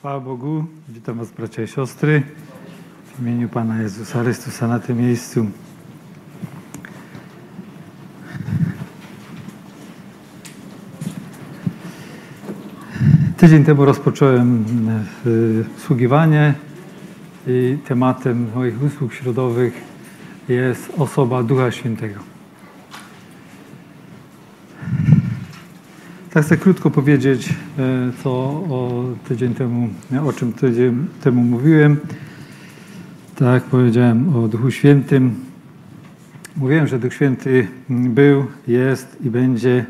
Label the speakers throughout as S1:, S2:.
S1: Chwała Bogu, witam Was bracia i siostry w imieniu Pana Jezusa Chrystusa na tym miejscu. Tydzień temu rozpocząłem e, sługiwanie i tematem moich usług środowych jest osoba Ducha Świętego. Tak chcę krótko powiedzieć, e, co o tydzień temu, o czym tydzień temu mówiłem. Tak, powiedziałem o Duchu Świętym. Mówiłem, że Duch Święty był, jest i będzie,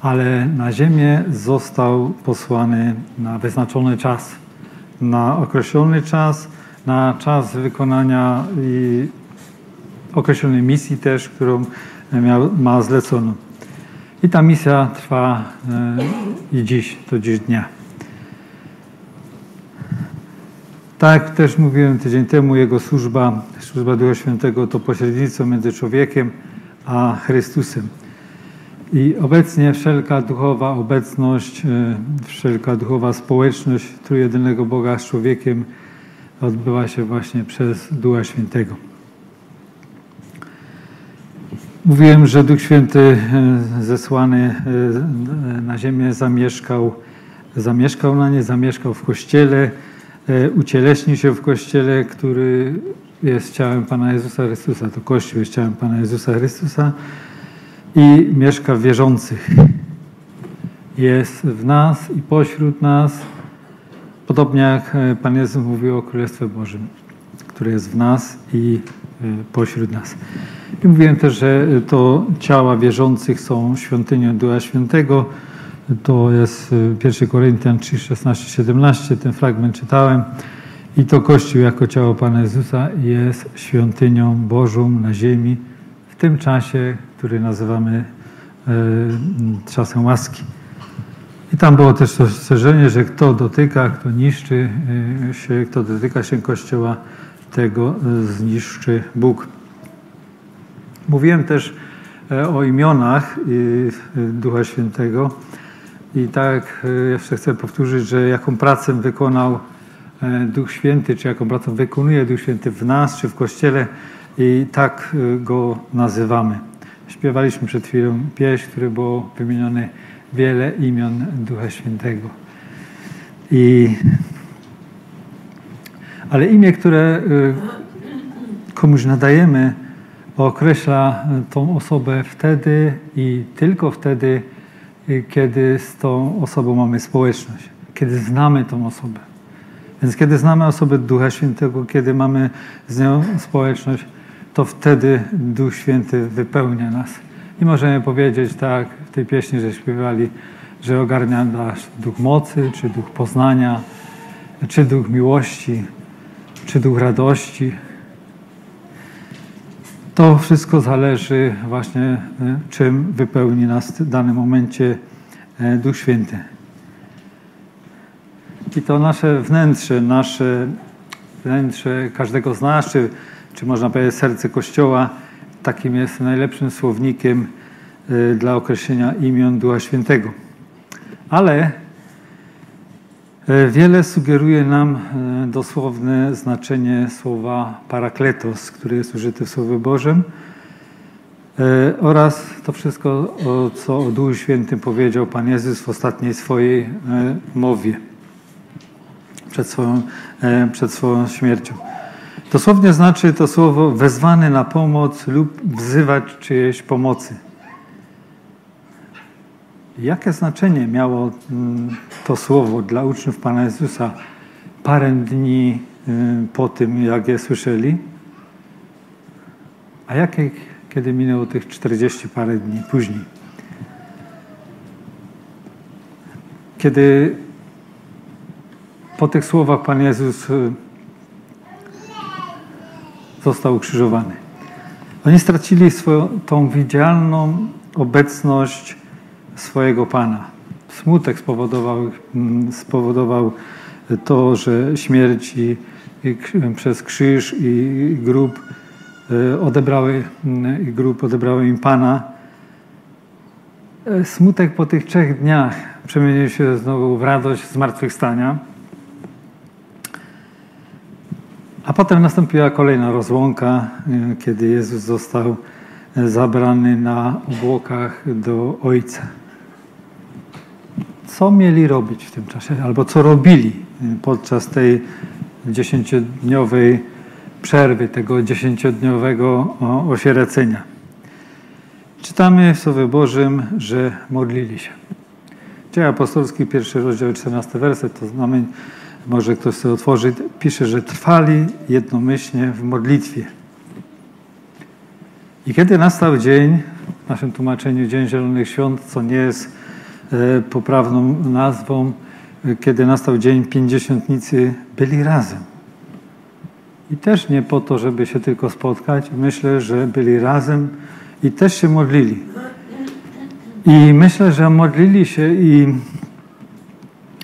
S1: ale na ziemię został posłany na wyznaczony czas, na określony czas, na czas wykonania i określonej misji też, którą miał, ma zleconą. I ta misja trwa e, i dziś, do dziś dnia. Tak też mówiłem tydzień temu, jego służba, służba Ducha Świętego to pośrednictwo między człowiekiem a Chrystusem. I obecnie wszelka duchowa obecność, e, wszelka duchowa społeczność trójjedynego Boga z człowiekiem odbywa się właśnie przez Ducha Świętego. Mówiłem, że Duch Święty e, zesłany e, na ziemię zamieszkał, zamieszkał na nie, zamieszkał w Kościele, e, ucieleśnił się w Kościele, który jest ciałem Pana Jezusa Chrystusa. To Kościół jest ciałem Pana Jezusa Chrystusa i mieszka w wierzących. Jest w nas i pośród nas, podobnie jak Pan Jezus mówił o Królestwie Bożym, które jest w nas i pośród nas. I mówiłem też, że to ciała wierzących są świątynią Ducha Świętego. To jest 1 Koryntian 3, 16, 17, ten fragment czytałem. I to Kościół jako ciało Pana Jezusa jest świątynią Bożą na ziemi w tym czasie, który nazywamy e, czasem łaski. I tam było też to strzeżenie, że kto dotyka, kto niszczy się, kto dotyka się Kościoła, tego zniszczy Bóg. Mówiłem też e, o imionach Ducha Świętego i tak e, jeszcze chcę powtórzyć, że jaką pracę wykonał e, Duch Święty, czy jaką pracę wykonuje Duch Święty w nas, czy w Kościele i tak go nazywamy. Śpiewaliśmy przed chwilą pieśń, w której było wymienione wiele imion Ducha Świętego. I, ale imię, które komuś nadajemy, określa tą osobę wtedy i tylko wtedy, kiedy z tą osobą mamy społeczność, kiedy znamy tą osobę. Więc kiedy znamy osobę Ducha Świętego, kiedy mamy z nią społeczność, to wtedy Duch Święty wypełnia nas. I możemy powiedzieć tak w tej pieśni, że śpiewali, że ogarnia nasz duch mocy, czy duch poznania, czy duch miłości, czy duch radości, to wszystko zależy właśnie, e, czym wypełni nas w danym momencie e, Duch Święty. I to nasze wnętrze, nasze wnętrze każdego z nas, czy, czy można powiedzieć serce Kościoła, takim jest najlepszym słownikiem e, dla określenia imion Ducha Świętego. Ale wiele sugeruje nam e, dosłowne znaczenie słowa parakletos, który jest użyty w Słowie Bożym e, oraz to wszystko, co o Duchu Świętym powiedział Pan Jezus w ostatniej swojej mowie przed swoją, przed swoją śmiercią. Dosłownie znaczy to słowo wezwany na pomoc lub wzywać czyjejś pomocy. Jakie znaczenie miało mm, to słowo dla uczniów Pana Jezusa parę dni y, po tym, jak je słyszeli? A jakie, kiedy minęło tych 40 parę dni później? Kiedy po tych słowach Pan Jezus y, został ukrzyżowany. Oni stracili swoją, tą widzialną obecność swojego Pana. Smutek spowodował, mm, spowodował to, że śmierć i, i przez krzyż i grób e, odebrały, mm, i grób odebrały im Pana. E, smutek po tych trzech dniach przemienił się znowu w radość zmartwychwstania. A potem nastąpiła kolejna rozłąka, e, kiedy Jezus został zabrany na obłokach do Ojca. Co mieli robić w tym czasie, albo co robili e, podczas tej dziesięciodniowej przerwy, tego dziesięciodniowego osieracenia? Czytamy w Słowie Bożym, że modlili się. Dzieje apostolski, pierwszy rozdział, 14 werset, to znamy, może ktoś sobie otworzy, pisze, że trwali jednomyślnie w modlitwie. I kiedy nastał dzień, w naszym tłumaczeniu Dzień Zielonych Świąt, co nie jest poprawną nazwą, e, kiedy nastał dzień pięćdziesiątnicy, byli razem. I też nie po to, żeby się tylko spotkać. Myślę, że byli razem i też się modlili. I myślę, że modlili się i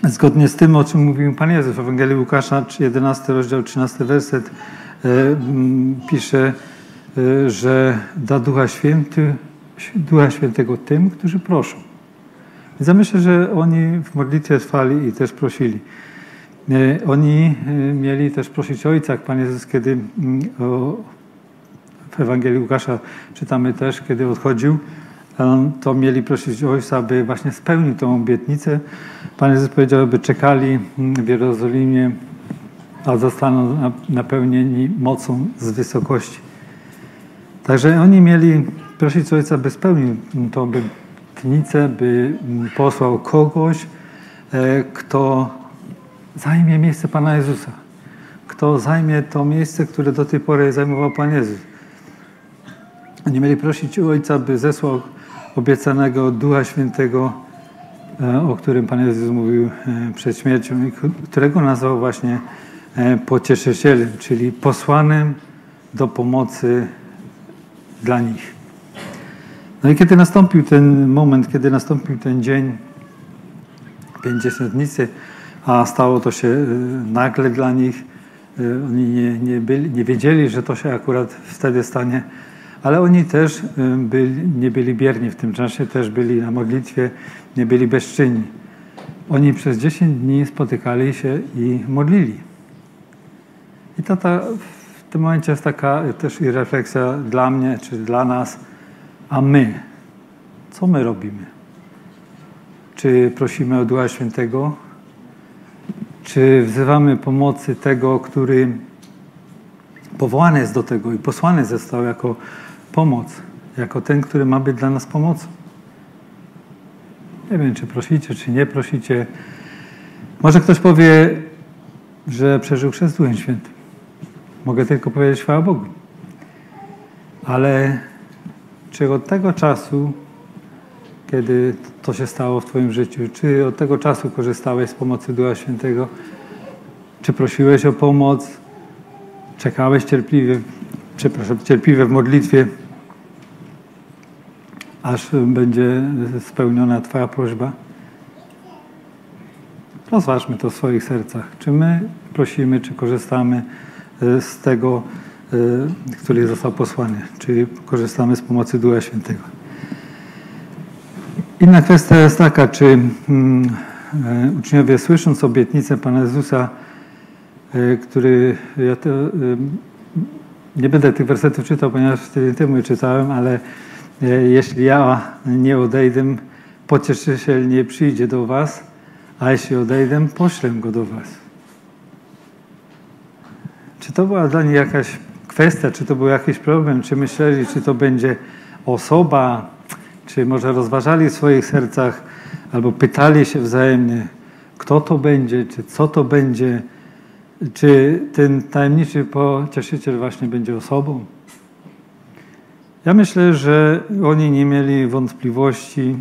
S1: zgodnie z tym, o czym mówił Pan Jezus w Ewangelii Łukasza, 11 rozdział, 13 werset, e, pisze, e, że da Ducha, Święty, Ducha Świętego tym, którzy proszą. Więc ja myślę, że oni w modlitwie trwali i też prosili. E, oni mieli też prosić Ojca, jak Pan Jezus, kiedy o, w Ewangelii Łukasza czytamy też, kiedy odchodził, to mieli prosić Ojca, aby właśnie spełnił tą obietnicę. Pan Jezus powiedział, aby czekali w Jerozolimie, a zostaną napełnieni mocą z wysokości. Także oni mieli prosić Ojca, by spełnił tą obietnicę, by posłał kogoś, e, kto zajmie miejsce Pana Jezusa. Kto zajmie to miejsce, które do tej pory zajmował Pan Jezus. Oni mieli prosić Ojca, by zesłał obiecanego Ducha Świętego, e, o którym Pan Jezus mówił e, przed śmiercią i którego nazwał właśnie pocieszycielem, czyli posłanym do pomocy dla nich. No i kiedy nastąpił ten moment, kiedy nastąpił ten dzień Pięćdziesiątnicy, a stało to się nagle dla nich, oni nie, nie, byli, nie wiedzieli, że to się akurat wtedy stanie, ale oni też byli, nie byli bierni w tym czasie, też byli na modlitwie, nie byli bezczynni. Oni przez 10 dni spotykali się i modlili. I to ta, w tym momencie jest taka też i refleksja dla mnie, czy dla nas, a my, co my robimy? Czy prosimy o Ducha Świętego? Czy wzywamy pomocy tego, który powołany jest do tego i posłany został jako pomoc, jako ten, który ma być dla nas pomocą. Nie wiem, czy prosicie, czy nie prosicie. Może ktoś powie, że przeżył chrzest Duchem Świętym. Mogę tylko powiedzieć chwała Bogu. Ale czy od tego czasu, kiedy to się stało w Twoim życiu, czy od tego czasu korzystałeś z pomocy Ducha Świętego, czy prosiłeś o pomoc, czekałeś cierpliwie, przepraszam, cierpliwie w modlitwie, aż będzie spełniona Twoja prośba? Rozważmy to w swoich sercach. Czy my prosimy, czy korzystamy z tego, który został posłany? Czy korzystamy z pomocy Ducha Świętego? Inna kwestia jest taka, czy mm, e, uczniowie słysząc obietnicę Pana Jezusa, który ja to, nie będę tych wersetów czytał, ponieważ tydzień temu je czytałem, ale E, jeśli ja nie odejdę, pocieszyciel nie przyjdzie do was, a jeśli odejdę, poślę go do was. Czy to była dla nich jakaś kwestia, czy to był jakiś problem, czy myśleli, czy to będzie osoba, czy może rozważali w swoich sercach, albo pytali się wzajemnie, kto to będzie, czy co to będzie, czy ten tajemniczy pocieszyciel właśnie będzie osobą. Ja myślę, że oni nie mieli wątpliwości,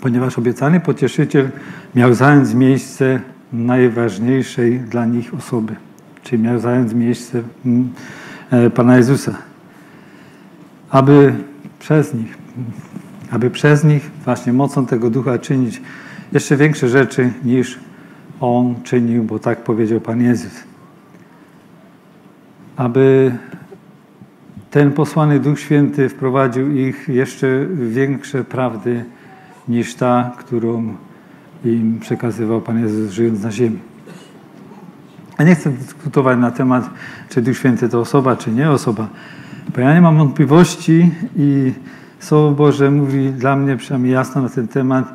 S1: ponieważ obiecany pocieszyciel miał zająć miejsce najważniejszej dla nich osoby, czyli miał zająć miejsce mm, e, Pana Jezusa. Aby przez nich, aby przez nich właśnie mocą tego ducha czynić jeszcze większe rzeczy niż On czynił, bo tak powiedział Pan Jezus. Aby ten posłany Duch Święty wprowadził ich jeszcze większe prawdy niż ta, którą im przekazywał Pan Jezus żyjąc na ziemi. Ja nie chcę dyskutować na temat, czy Duch Święty to osoba, czy nie osoba, bo ja nie mam wątpliwości i Słowo Boże mówi dla mnie przynajmniej jasno na ten temat,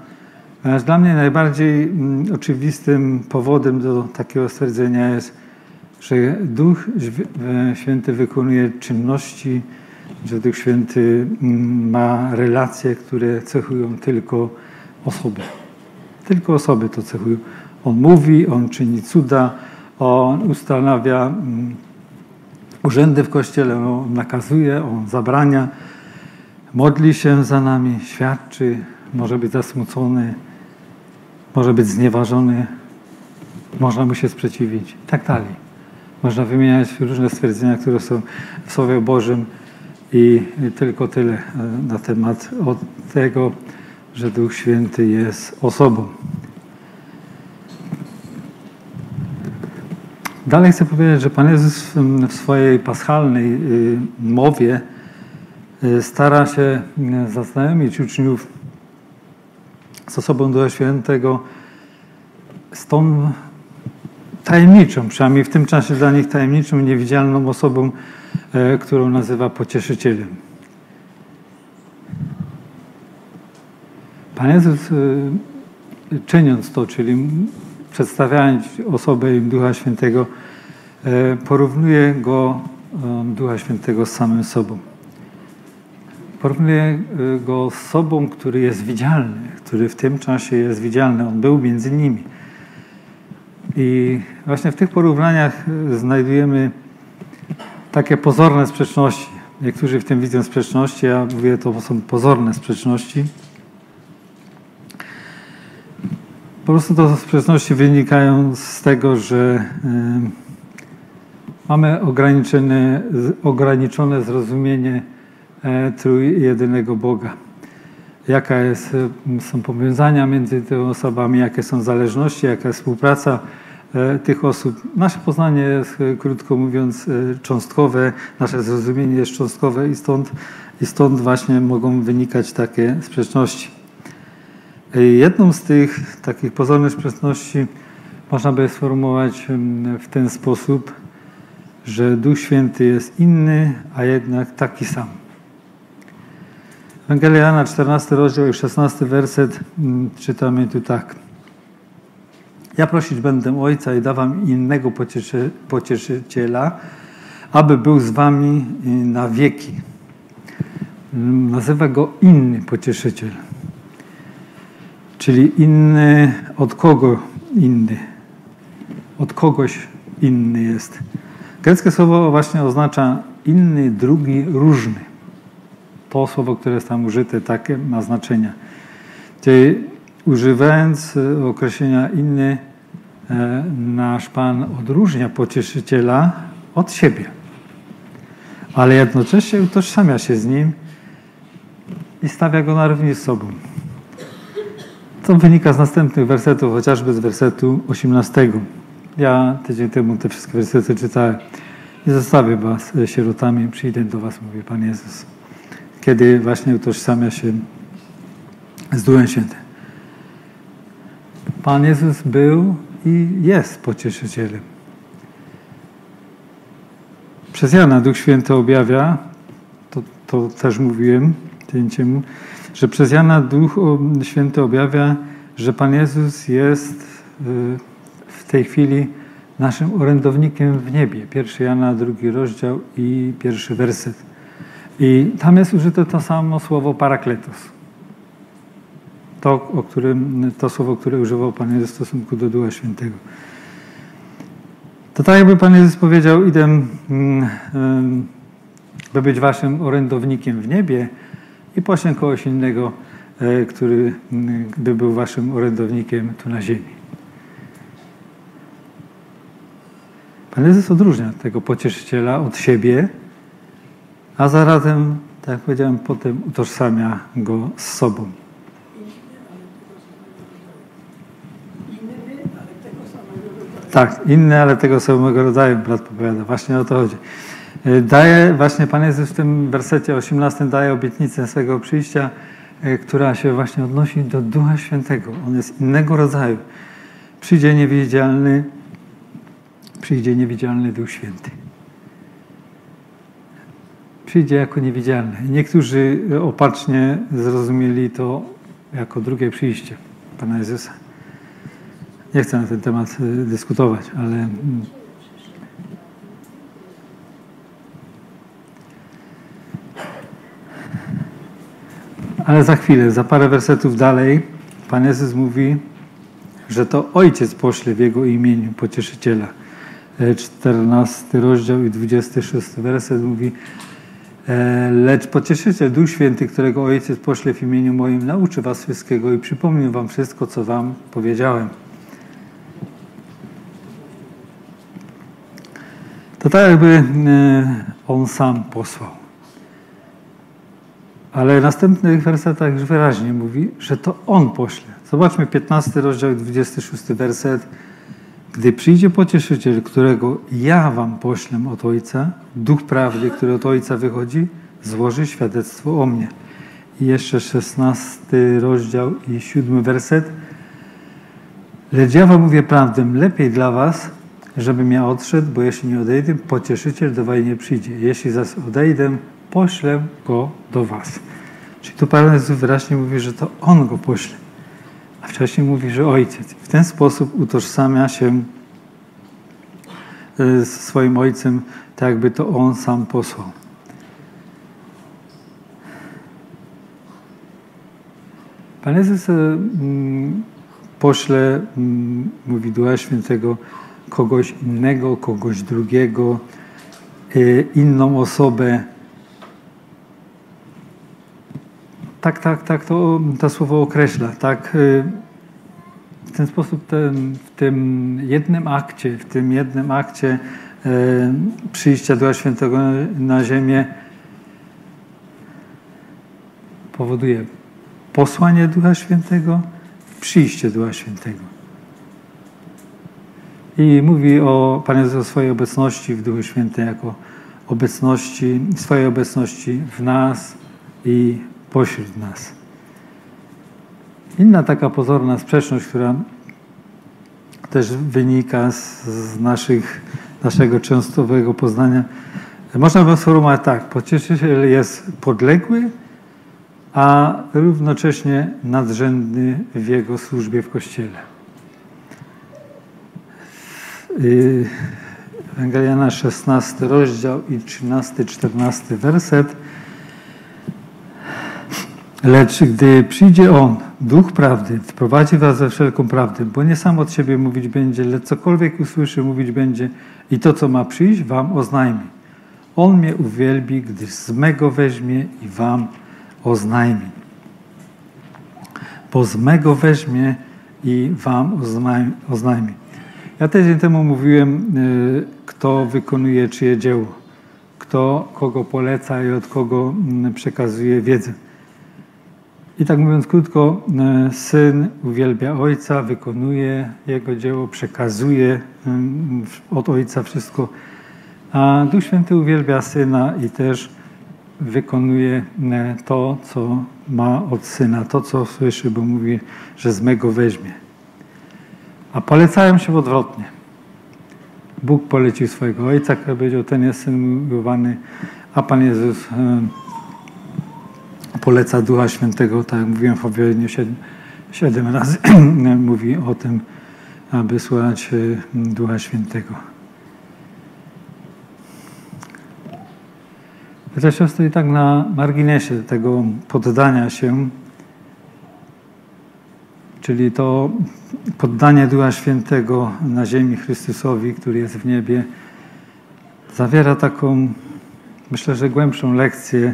S1: ponieważ dla mnie najbardziej mm, oczywistym powodem do takiego stwierdzenia jest, że Duch Święty wykonuje czynności, że Duch Święty mm, ma relacje, które cechują tylko osoby. Tylko osoby to cechują. On mówi, on czyni cuda, on ustanawia mm, urzędy w kościele, on nakazuje, on zabrania, modli się za nami, świadczy, może być zasmucony, może być znieważony, można mu się sprzeciwić i tak dalej. Można wymieniać różne stwierdzenia, które są w Słowie Bożym i tylko tyle e, na temat tego, że Duch Święty jest osobą. Dalej chcę powiedzieć, że Pan Jezus w swojej paschalnej y, mowie y, stara się y, zaznajomić uczniów z osobą Ducha Świętego, z tą tajemniczą, przynajmniej w tym czasie dla nich tajemniczą, niewidzialną osobą, którą nazywa pocieszycielem. Pan Jezus czyniąc to, czyli przedstawiając osobę Ducha Świętego, e, porównuje go, e, Ducha Świętego z samym sobą. Porównuje e, go z sobą, który jest widzialny, który w tym czasie jest widzialny. On był między nimi. I właśnie w tych porównaniach znajdujemy takie pozorne sprzeczności. Niektórzy w tym widzą sprzeczności, ja mówię, to są pozorne sprzeczności. Po prostu to sprzeczności wynikają z tego, że mamy ograniczone, ograniczone zrozumienie e, trójjedynego Boga. Jaka jest, są powiązania między tymi osobami, jakie są zależności, jaka jest współpraca e, tych osób. Nasze poznanie jest, e, krótko mówiąc, cząstkowe, nasze zrozumienie jest cząstkowe i stąd, i stąd właśnie mogą wynikać takie sprzeczności. Jedną z tych takich pozornych sprzeczności można by sformułować w ten sposób, że Duch Święty jest inny, a jednak taki sam. Ewangelia Jana, 14 rozdział i 16 werset czytamy tu tak. Ja prosić będę Ojca i dawam innego pocieszy, pocieszyciela, aby był z wami na wieki. Nazywa go inny pocieszyciel. Czyli inny od kogo inny? Od kogoś inny jest. Greckie słowo właśnie oznacza inny, drugi, różny. To słowo, które jest tam użyte, takie ma znaczenie. Czyli używając e, określenia inny, e, nasz Pan odróżnia pocieszyciela od siebie. Ale jednocześnie utożsamia się z nim i stawia go na równi z sobą. To wynika z następnych wersetów, chociażby z wersetu 18. Ja tydzień temu te wszystkie wersety czytałem. Nie zostawię was sierotami, przyjdę do was, mówi Pan Jezus. Kiedy właśnie utożsamia się z Duchem Świętym. Pan Jezus był i jest pocieszycielem. Przez Jana Duch Święty objawia, to, to też mówiłem tydzień temu, że przez Jana Duch Święty objawia, że Pan Jezus jest y, w tej chwili naszym orędownikiem w niebie. Pierwszy Jana, drugi rozdział i pierwszy werset. I tam jest użyte to samo słowo parakletos. To, o którym, to słowo, które używał Pan Jezus w stosunku do Ducha Świętego. To tak jakby Pan Jezus powiedział, idę, mm, by być waszym orędownikiem w niebie, i poślę kogoś innego, e, który by był waszym orędownikiem tu na ziemi. Pan Jezus odróżnia tego pocieszyciela od siebie, a zarazem, tak jak powiedziałem, potem utożsamia go z sobą. Tak, inny, ale tego samego rodzaju, brat powiada. Właśnie o to chodzi. E, daje, właśnie Pan Jezus w tym wersecie 18 daje obietnicę swego przyjścia, e, która się właśnie odnosi do Ducha Świętego. On jest innego rodzaju. Przyjdzie niewidzialny, przyjdzie niewidzialny Duch Święty. Przyjdzie jako niewidzialny. Niektórzy opacznie zrozumieli to jako drugie przyjście Pana Jezusa. Nie chcę na ten temat y, dyskutować, ale Ale za chwilę, za parę wersetów dalej, Pan Jezus mówi, że to Ojciec pośle w Jego imieniu pocieszyciela. 14 e, rozdział i 26 werset mówi, e, lecz pocieszyciel Duch Święty, którego Ojciec pośle w imieniu moim, nauczy was wszystkiego i przypomnę wam wszystko, co wam powiedziałem. To tak jakby e, On sam posłał. Ale w następnych wersetach już wyraźnie mówi, że to On pośle. Zobaczmy 15 rozdział 26 werset. Gdy przyjdzie pocieszyciel, którego ja wam poślę od Ojca, Duch Prawdy, który od Ojca wychodzi, złoży świadectwo o mnie. I jeszcze 16 rozdział i 7 werset. Lecz ja wam mówię prawdę, lepiej dla was, żebym ja odszedł, bo jeśli nie odejdę, pocieszyciel do was nie przyjdzie. Jeśli zaś odejdę, poślę go do was. Czyli tu Pan Jezus wyraźnie mówi, że to On go pośle. A wcześniej mówi, że Ojciec. W ten sposób utożsamia się e, z swoim Ojcem, tak jakby to On sam posłał. Pan Jezus e, mm, pośle, mm, mówi Ducha Świętego, kogoś innego, kogoś drugiego, e, inną osobę, tak, tak, tak to, to słowo określa. Tak, y, w ten sposób ten, w tym jednym akcie, w tym jednym akcie y, przyjścia Ducha Świętego na ziemię powoduje posłanie Ducha Świętego, przyjście Ducha Świętego. I mówi o Panie o swojej obecności w Duchu Świętym jako obecności, swojej obecności w nas i pośród nas. Inna taka pozorna sprzeczność, która też wynika z, z naszych, naszego częstowego poznania, można by sformułować tak, pocieszyciel jest podległy, a równocześnie nadrzędny w jego służbie w Kościele. Ewangeliana 16 rozdział i 13-14 werset Lecz gdy przyjdzie On, Duch Prawdy, wprowadzi was we wszelką prawdę, bo nie sam od siebie mówić będzie, lecz cokolwiek usłyszy, mówić będzie i to, co ma przyjść, wam oznajmi. On mnie uwielbi, gdyż z mego weźmie i wam oznajmi. Bo z mego weźmie i wam oznajmi. Ja tydzień temu mówiłem, y, kto wykonuje czyje dzieło, kto kogo poleca i od kogo mm, przekazuje wiedzę. I tak mówiąc krótko, e, syn uwielbia ojca, wykonuje jego dzieło, przekazuje od ojca wszystko, a Duch Święty uwielbia syna i też wykonuje e, to, co ma od syna, to, co słyszy, bo mówi, że z mego weźmie. A polecają się odwrotnie. Bóg polecił swojego ojca, który powiedział, ten jest syn miłowany, a Pan Jezus poleca Ducha Świętego, tak jak mówiłem w objawieniu siedem, siedem razy, mówi o tym, aby słuchać e, Ducha Świętego. Chociaż stoi tak na marginesie tego poddania się, czyli to poddanie Ducha Świętego na ziemi Chrystusowi, który jest w niebie, zawiera taką, myślę, że głębszą lekcję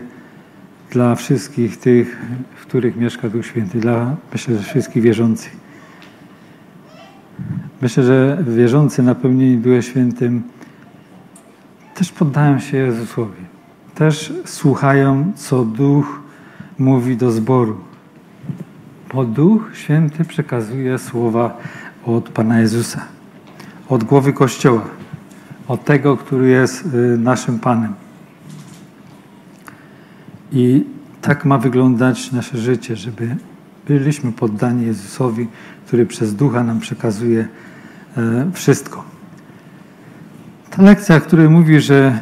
S1: dla wszystkich tych, w których mieszka Duch Święty, dla myślę, że wszystkich wierzących. Myślę, że wierzący napełnieni Duchem Świętym też poddają się Jezusowi. Też słuchają, co Duch mówi do zboru. Bo Duch Święty przekazuje słowa od Pana Jezusa, od głowy Kościoła, od tego, który jest y, naszym Panem. I tak ma wyglądać nasze życie, żeby byliśmy poddani Jezusowi, który przez Ducha nam przekazuje e, wszystko. lekcja, w której mówi, że,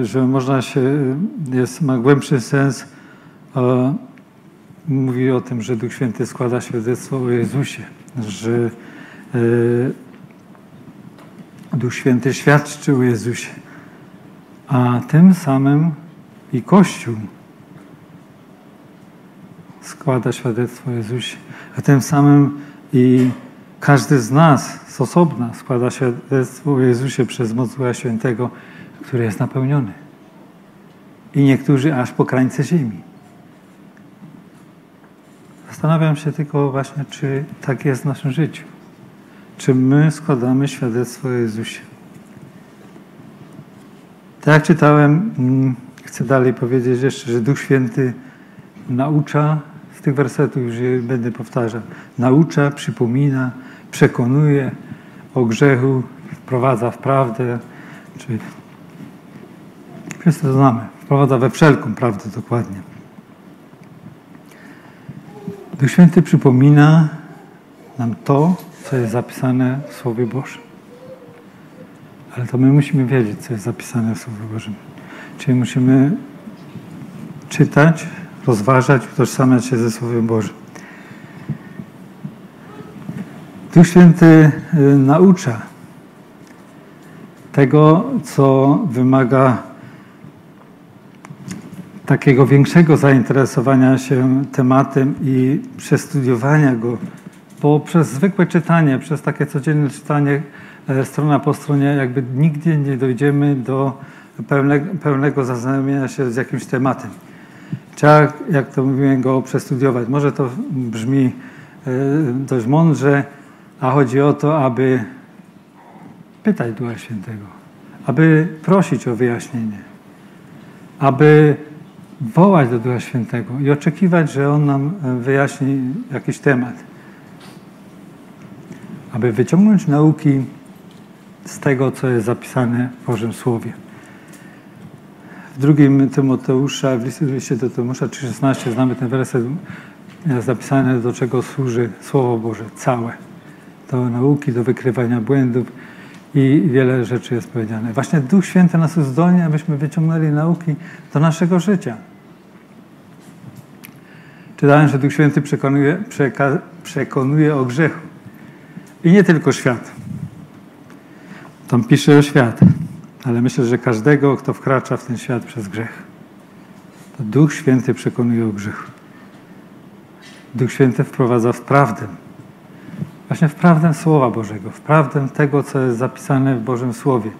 S1: e, że można się, jest, ma głębszy sens, mówi o tym, że Duch Święty składa świadectwo o Jezusie, że Duch Święty świadczy o Jezusie, a tym samym i Kościół składa świadectwo Jezusie, a tym samym i każdy z nas z osobna składa świadectwo Jezusie przez moc Ducha Świętego, który jest napełniony. I niektórzy aż po krańce ziemi. Zastanawiam się tylko właśnie, czy tak jest w naszym życiu. Czy my składamy świadectwo Jezusie? Tak jak czytałem, mm, chcę dalej powiedzieć jeszcze, że Duch Święty naucza, z tych wersetów już je będę powtarzał, naucza, przypomina, przekonuje o grzechu, wprowadza w prawdę, czy wszyscy to znamy, wprowadza we wszelką prawdę dokładnie. Duch Święty przypomina nam to, co jest zapisane w Słowie Bożym. Ale to my musimy wiedzieć, co jest zapisane w Słowie Bożym. Czyli musimy czytać, rozważać, utożsamiać się ze Słowem Bożym. Duch Święty y, naucza tego, co wymaga takiego większego zainteresowania się tematem i przestudiowania go, bo przez zwykłe czytanie, przez takie codzienne czytanie e, strona po stronie, jakby nigdy nie dojdziemy do pełnego, zaznajomienia się z jakimś tematem. Trzeba, jak to mówiłem, go przestudiować. Może to brzmi e, dość mądrze, a chodzi o to, aby pytać Ducha Świętego, aby prosić o wyjaśnienie, aby wołać do Ducha Świętego i oczekiwać, że On nam e, wyjaśni jakiś temat. Aby wyciągnąć nauki z tego, co jest zapisane w Bożym Słowie. W drugim Tymoteusza, w liście do Tymoteusza 3,16 znamy ten werset zapisany, do czego służy Słowo Boże całe. Do nauki, do wykrywania błędów i wiele rzeczy jest powiedziane. Właśnie Duch Święty nas uzdolnia, abyśmy wyciągnęli nauki do naszego życia. Czytałem, że Duch Święty przekonuje, przekonuje o grzechu. I nie tylko świat. Tam pisze o świat, ale myślę, że każdego, kto wkracza w ten świat przez grzech. To Duch Święty przekonuje o grzechu. Duch Święty wprowadza w prawdę. Właśnie w prawdę Słowa Bożego, w prawdę tego, co jest zapisane w Bożym Słowie.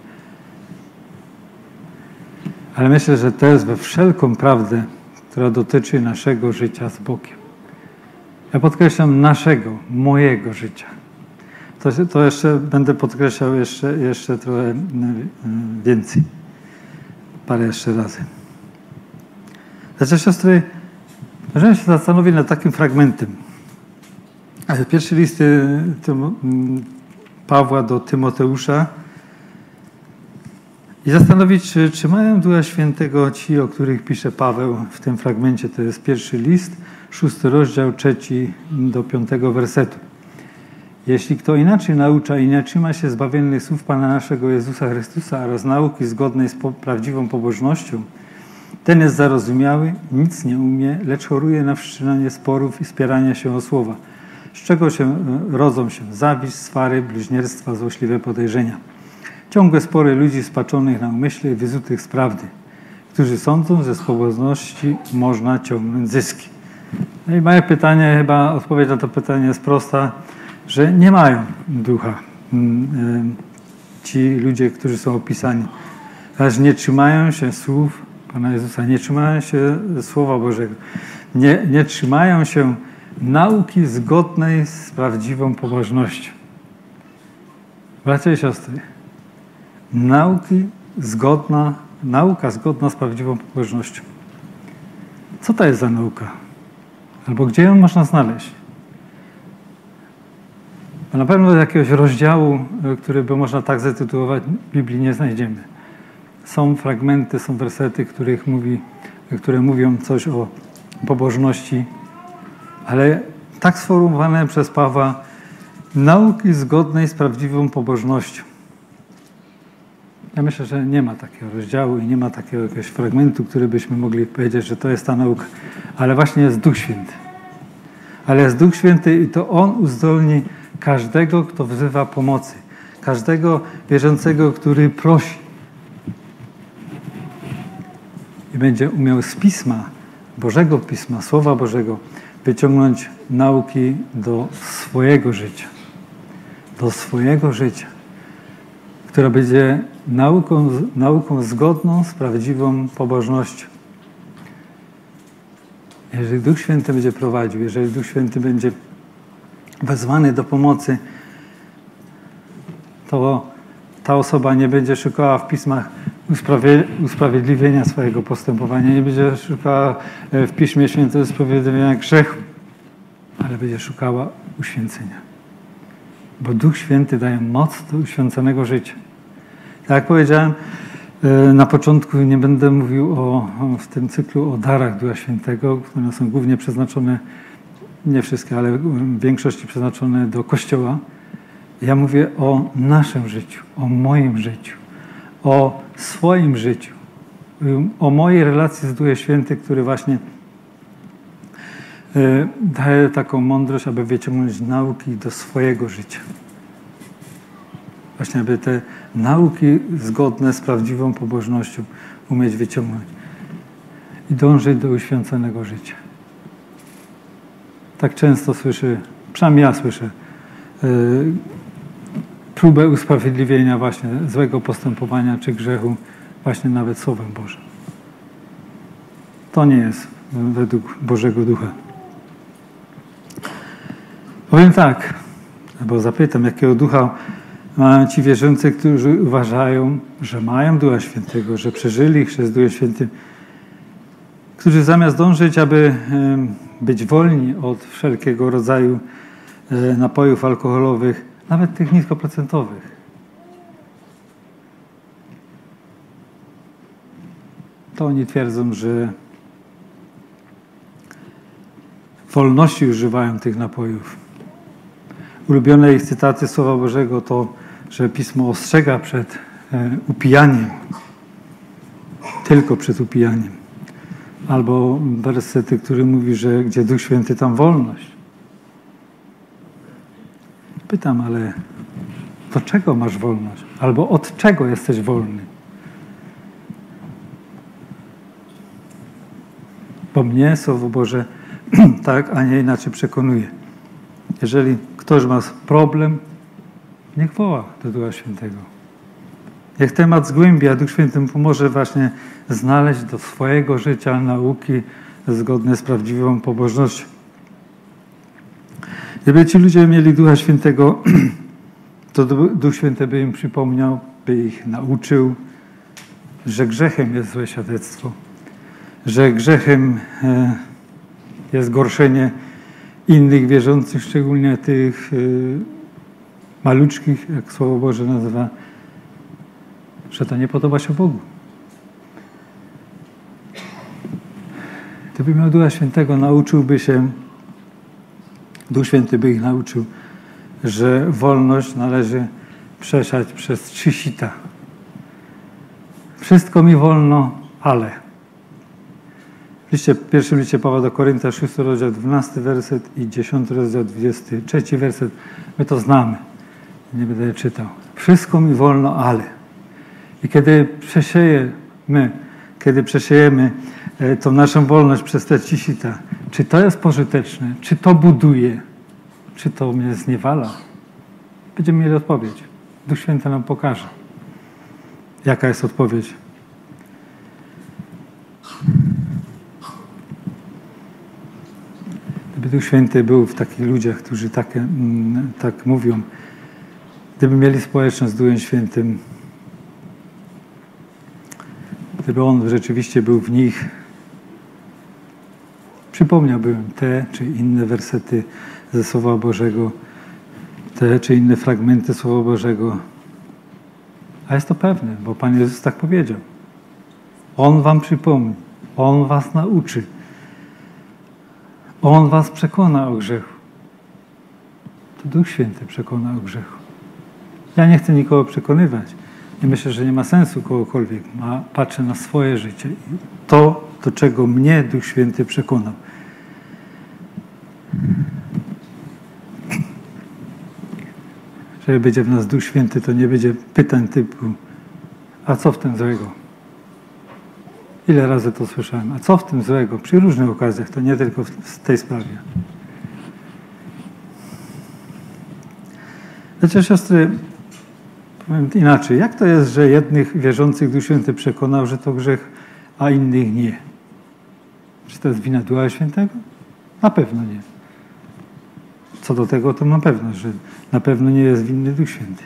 S1: Ale myślę, że to jest we wszelką prawdę która dotyczy naszego życia z Bogiem. Ja podkreślam naszego, mojego życia. To, to jeszcze będę podkreślał jeszcze, jeszcze trochę e, więcej. Parę jeszcze razy. Znaczy, siostry, możemy się zastanowić nad takim fragmentem. Pierwszy list Pawła do Tymoteusza, i zastanowić, czy, czy mają Ducha Świętego ci, o których pisze Paweł w tym fragmencie. To jest pierwszy list, szósty rozdział, trzeci do piątego wersetu. Jeśli kto inaczej naucza i nie trzyma się zbawiennych słów Pana naszego Jezusa Chrystusa oraz nauki zgodnej z prawdziwą pobożnością, ten jest zarozumiały, nic nie umie, lecz choruje na wszczynanie sporów i spierania się o słowa, z czego się e, rodzą się zawiść, swary, bluźnierstwa, złośliwe podejrzenia. Ciągłe spory ludzi spaczonych na umyśle i wyzutych z prawdy, którzy sądzą, że z pobożności można ciągnąć zyski. No i moje pytanie, chyba odpowiedź na to pytanie jest prosta, że nie mają ducha mm, ci ludzie, którzy są opisani. Aż nie trzymają się słów Pana Jezusa, nie trzymają się Słowa Bożego, nie, nie trzymają się nauki zgodnej z prawdziwą pobożnością. Bracia i siostry, nauki zgodna, nauka zgodna z prawdziwą pobożnością. Co to jest za nauka? Albo gdzie ją można znaleźć? Na pewno jakiegoś rozdziału, e, który by można tak zatytułować, Biblii nie znajdziemy. Są fragmenty, są wersety, których mówi, które mówią coś o pobożności, ale tak sformułowane przez Pawła nauki zgodnej z prawdziwą pobożnością. Ja myślę, że nie ma takiego rozdziału i nie ma takiego jakiegoś fragmentu, który byśmy mogli powiedzieć, że to jest ta nauka. Ale właśnie jest Duch Święty. Ale jest Duch Święty i to On uzdolni każdego, kto wzywa pomocy. Każdego wierzącego, który prosi. I będzie umiał z Pisma, Bożego Pisma, Słowa Bożego, wyciągnąć nauki do swojego życia. Do swojego życia która będzie nauką, nauką zgodną z prawdziwą pobożnością. Jeżeli Duch Święty będzie prowadził, jeżeli Duch Święty będzie wezwany do pomocy, to ta osoba nie będzie szukała w pismach usprawiedliwienia swojego postępowania, nie będzie szukała e, w Piśmie Świętego usprawiedliwienia grzechu, ale będzie szukała uświęcenia. Bo Duch Święty daje moc do uświęconego życia. Tak jak powiedziałem e, na początku, nie będę mówił o, w tym cyklu o darach Ducha Świętego, które są głównie przeznaczone, nie wszystkie, ale w większości przeznaczone do Kościoła. Ja mówię o naszym życiu, o moim życiu, o swoim życiu, o mojej relacji z Duchem Świętym, który właśnie e, daje taką mądrość, aby wyciągnąć nauki do swojego życia. Właśnie, aby te nauki zgodne z prawdziwą pobożnością umieć wyciągnąć i dążyć do uświęconego życia. Tak często słyszę, przynajmniej ja słyszę, yy, próbę usprawiedliwienia właśnie złego postępowania czy grzechu właśnie nawet Słowem Bożym. To nie jest według Bożego Ducha. Powiem tak, bo zapytam, jakiego ducha mają ci wierzący, którzy uważają, że mają Ducha Świętego, że przeżyli chrzest Ducha Świętym, którzy zamiast dążyć, aby być wolni od wszelkiego rodzaju e, napojów alkoholowych, nawet tych niskoprocentowych, to oni twierdzą, że wolności używają tych napojów. Ulubione ich cytaty Słowa Bożego to że Pismo ostrzega przed e, upijaniem, tylko przed upijaniem. Albo wersety, który mówi, że gdzie Duch Święty, tam wolność. Pytam, ale do czego masz wolność? Albo od czego jesteś wolny? Bo mnie Słowo Boże tak, a nie inaczej przekonuje. Jeżeli ktoś ma problem, Niech woła do Ducha Świętego. Niech temat zgłębi, a Duch Święty pomoże właśnie znaleźć do swojego życia nauki zgodne z prawdziwą pobożnością. Gdyby ci ludzie mieli Ducha Świętego, to Duch Święty by im przypomniał, by ich nauczył, że grzechem jest złe świadectwo, że grzechem e, jest gorszenie innych wierzących, szczególnie tych e, maluczkich, jak Słowo Boże nazywa, że to nie podoba się Bogu. Gdyby miał Ducha Świętego, nauczyłby się, Duch Święty by ich nauczył, że wolność należy przeszać przez trzy sita. Wszystko mi wolno, ale. W liście, pierwszym liście Pawła do Korynta, 6 rozdział, 12 werset i 10 rozdział, 23 werset. My to znamy nie będę czytał. Wszystko mi wolno, ale. I kiedy przesiejemy, kiedy przesiejemy e, tą naszą wolność przez te cisita, czy to jest pożyteczne, czy to buduje, czy to mnie zniewala, będziemy mieli odpowiedź. Duch Święty nam pokaże, jaka jest odpowiedź. Gdyby Duch Święty był w takich ludziach, którzy mm, tak mówią, Gdyby mieli społeczność z Duchem Świętym, gdyby On rzeczywiście był w nich, przypomniałbym te czy inne wersety ze Słowa Bożego, te czy inne fragmenty Słowa Bożego. A jest to pewne, bo Pan Jezus tak powiedział. On wam przypomni, On was nauczy, On was przekona o grzechu. To Duch Święty przekona o grzechu. Ja nie chcę nikogo przekonywać. I myślę, że nie ma sensu kogokolwiek. Ma, patrzę na swoje życie. I to, do czego mnie Duch Święty przekonał. Jeżeli będzie w nas Duch Święty, to nie będzie pytań typu a co w tym złego? Ile razy to słyszałem? A co w tym złego? Przy różnych okazjach, to nie tylko w tej sprawie. Znaczy, siostry, inaczej. Jak to jest, że jednych wierzących Duch Święty przekonał, że to grzech, a innych nie? Czy to jest wina Ducha Świętego? Na pewno nie. Co do tego, to mam pewność, że na pewno nie jest winny Duch Święty.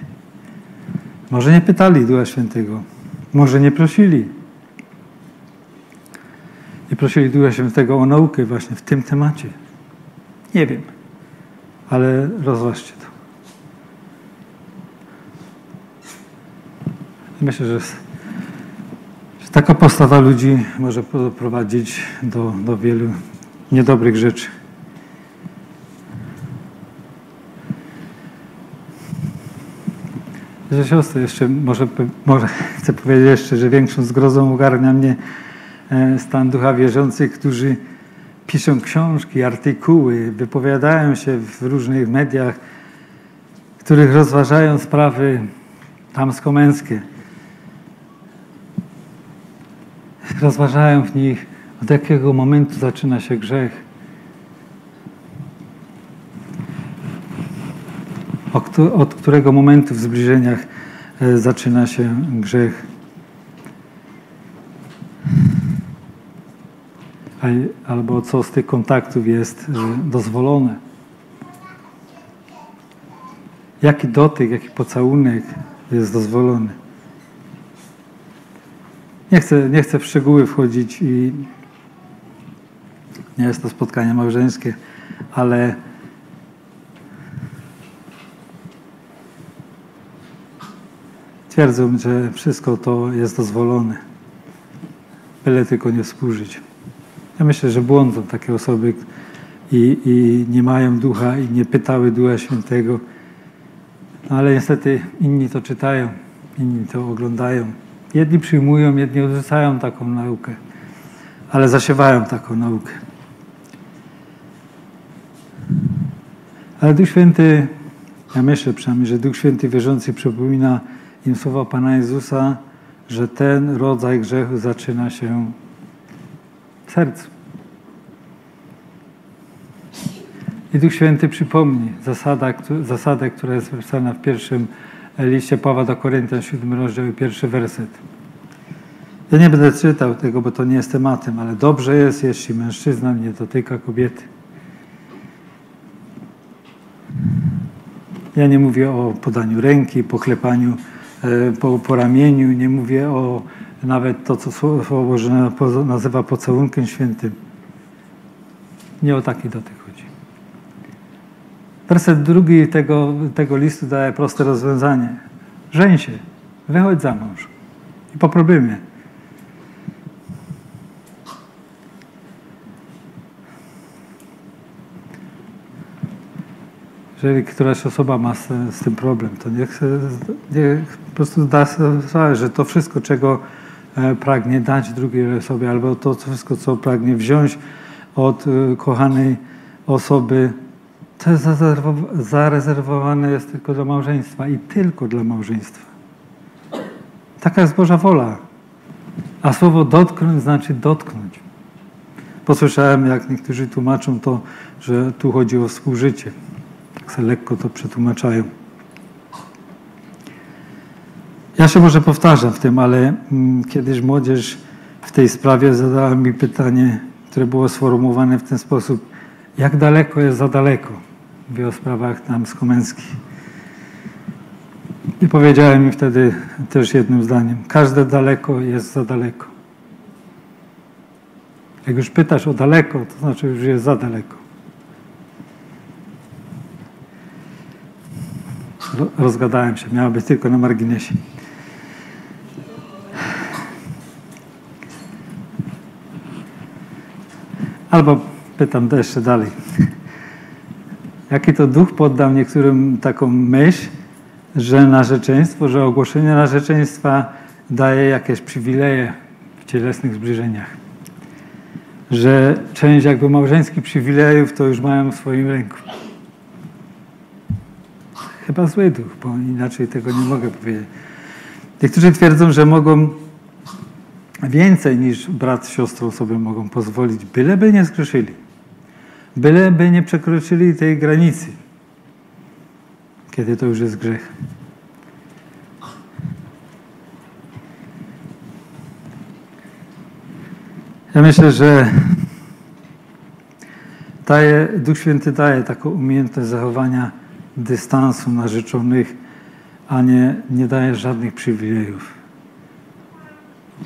S1: Może nie pytali Ducha Świętego, może nie prosili. Nie prosili Ducha Świętego o naukę właśnie w tym temacie. Nie wiem, ale rozważcie to. Myślę, że, że taka postawa ludzi może prowadzić do, do wielu niedobrych rzeczy. Że siostry, jeszcze może, może chcę powiedzieć jeszcze, że większą zgrozą ogarnia mnie e, stan ducha wierzących, którzy piszą książki, artykuły, wypowiadają się w różnych mediach, których rozważają sprawy damsko-męskie. Rozważają w nich, od jakiego momentu zaczyna się grzech. od którego momentu w zbliżeniach e, zaczyna się grzech. Albo co z tych kontaktów jest e, dozwolone. Jaki dotyk, jaki pocałunek jest dozwolony. Nie chcę, nie chcę w szczegóły wchodzić i nie jest to spotkanie małżeńskie, ale Twierdzą, że wszystko to jest dozwolone, byle tylko nie współżyć. Ja myślę, że błądzą takie osoby i, i nie mają ducha i nie pytały Ducha Świętego, no, ale niestety inni to czytają, inni to oglądają. Jedni przyjmują, jedni odrzucają taką naukę, ale zasiewają taką naukę. Ale Duch Święty, ja myślę przynajmniej, że Duch Święty wierzący przypomina im słowa Pana Jezusa, że ten rodzaj grzechu zaczyna się w sercu. I Duch Święty przypomni zasadę, która jest napisana w pierwszym liście Pawła do Koryntian, 7 rozdział i pierwszy werset. Ja nie będę czytał tego, bo to nie jest tematem, ale dobrze jest, jeśli mężczyzna nie dotyka kobiety. Ja nie mówię o podaniu ręki, poklepaniu E, po, po ramieniu, nie mówię o nawet to, co Słowo Boże nazywa pocałunkiem świętym. Nie o taki dotyk. Werset drugi tego, tego listu daje proste rozwiązanie. Żeń się, wychodź za mąż. I po problemie. jeżeli któraś osoba ma z, z tym problem, to niech, niech po prostu da sobie że to wszystko, czego e, pragnie dać drugiej osobie, albo to wszystko, co pragnie wziąć od e, kochanej osoby, jest zarezerwowane jest tylko dla małżeństwa i tylko dla małżeństwa. Taka jest Boża wola. A słowo dotknąć znaczy dotknąć. Posłyszałem, jak niektórzy tłumaczą to, że tu chodzi o współżycie. Tak sobie lekko to przetłumaczają. Ja się może powtarzam w tym, ale mm, kiedyś młodzież w tej sprawie zadała mi pytanie, które było sformułowane w ten sposób: jak daleko jest za daleko? Mówię o sprawach damsko-męskich. I powiedziałem mi wtedy też jednym zdaniem: każde daleko jest za daleko. Jak już pytasz o daleko, to znaczy już jest za daleko. Rozgadałem się, miało być tylko na marginesie. Albo pytam jeszcze dalej. Jaki to duch poddał niektórym taką myśl, że narzeczeństwo, że ogłoszenie narzeczeństwa daje jakieś przywileje w cielesnych zbliżeniach. Że część jakby małżeńskich przywilejów to już mają w swoim ręku. Chyba zły duch, bo inaczej tego nie mogę powiedzieć. Niektórzy twierdzą, że mogą więcej niż brat siostrą sobie mogą pozwolić, byleby nie zgrzeszyli. Byleby nie przekroczyli tej granicy, kiedy to już jest grzech. Ja myślę, że daje, Duch Święty daje taką umiejętność zachowania dystansu narzeczonych, a nie, nie daje żadnych przywilejów.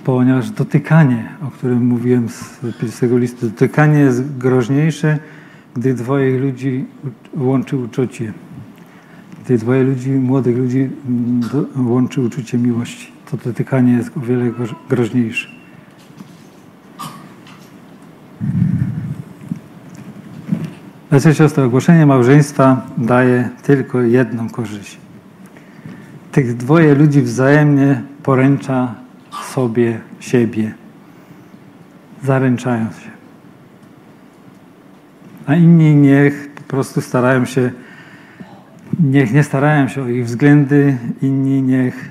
S1: Ponieważ dotykanie, o którym mówiłem z tego listu, dotykanie jest groźniejsze, gdy dwoje ludzi łączy uczucie. Gdy dwoje ludzi, młodych ludzi mm, łączy uczucie miłości, to dotykanie jest o wiele groźniejsze. Bracia siostry, ogłoszenie małżeństwa daje tylko jedną korzyść. Tych dwoje ludzi wzajemnie poręcza sobie siebie, zaręczając się. A inni niech po prostu starają się, niech nie starają się o ich względy, inni niech,